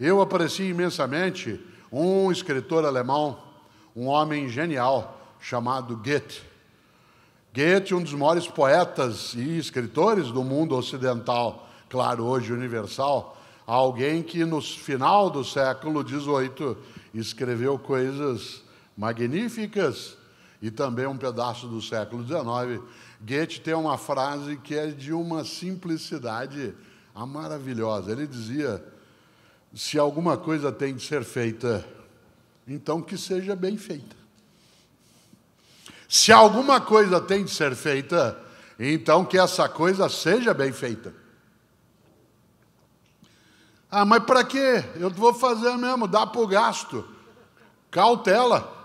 Eu aprecio imensamente um escritor alemão, um homem genial, chamado Goethe. Goethe, um dos maiores poetas e escritores do mundo ocidental, claro, hoje universal, alguém que no final do século XVIII escreveu coisas magníficas e também um pedaço do século XIX. Goethe tem uma frase que é de uma simplicidade maravilhosa. Ele dizia: se alguma coisa tem de ser feita, então que seja bem feita. Se alguma coisa tem de ser feita, então que essa coisa seja bem feita. Ah, mas para quê? Eu vou fazer mesmo, dá para o gasto. Cautela.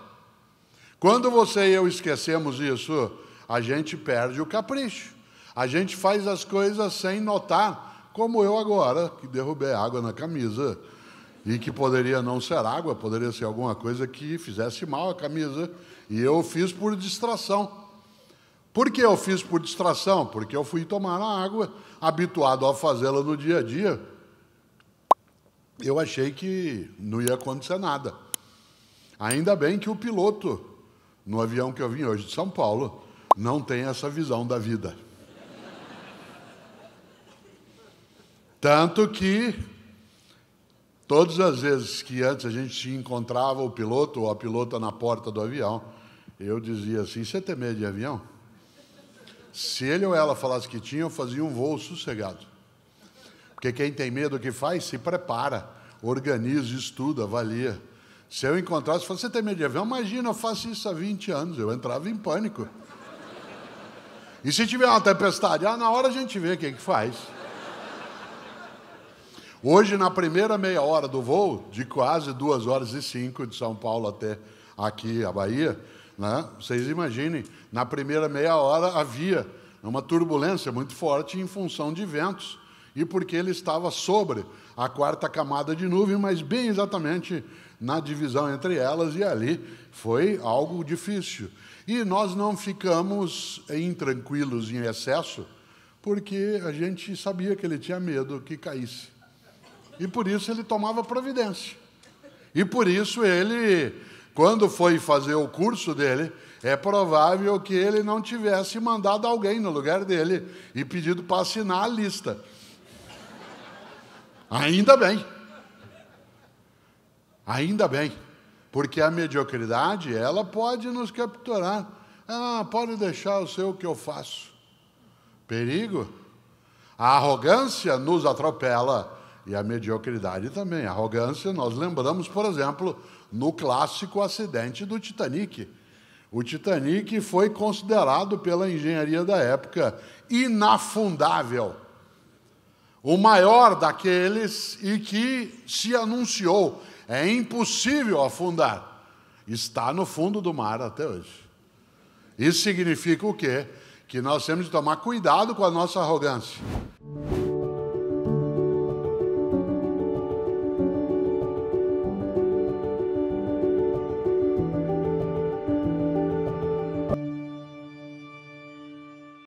Quando você e eu esquecemos isso, a gente perde o capricho. A gente faz as coisas sem notar como eu agora, que derrubei água na camisa, e que poderia não ser água, poderia ser alguma coisa que fizesse mal à camisa, e eu fiz por distração. Por que eu fiz por distração? Porque eu fui tomar a água, habituado a fazê-la no dia a dia. Eu achei que não ia acontecer nada. Ainda bem que o piloto, no avião que eu vim hoje de São Paulo, não tem essa visão da vida. Tanto que todas as vezes que antes a gente encontrava o piloto ou a pilota na porta do avião, eu dizia assim: Você tem medo de avião? Se ele ou ela falasse que tinha, eu fazia um voo sossegado. Porque quem tem medo que faz, se prepara, organiza, estuda, avalia. Se eu encontrasse, você tem medo de avião? Imagina, eu faço isso há 20 anos, eu entrava em pânico. E se tiver uma tempestade? Ah, na hora a gente vê o que, que faz. Hoje, na primeira meia hora do voo, de quase duas horas e cinco de São Paulo até aqui a Bahia, né? vocês imaginem, na primeira meia hora havia uma turbulência muito forte em função de ventos e porque ele estava sobre a quarta camada de nuvem, mas bem exatamente na divisão entre elas, e ali foi algo difícil. E nós não ficamos intranquilos em excesso, porque a gente sabia que ele tinha medo que caísse. E por isso ele tomava providência. E por isso ele, quando foi fazer o curso dele, é provável que ele não tivesse mandado alguém no lugar dele e pedido para assinar a lista. Ainda bem. Ainda bem. Porque a mediocridade, ela pode nos capturar. Ah, pode deixar o seu que eu faço. Perigo. A arrogância nos atropela e a mediocridade também. A arrogância, nós lembramos, por exemplo, no clássico acidente do Titanic. O Titanic foi considerado pela engenharia da época inafundável. O maior daqueles e que se anunciou é impossível afundar. Está no fundo do mar até hoje. Isso significa o quê? Que nós temos de tomar cuidado com a nossa arrogância.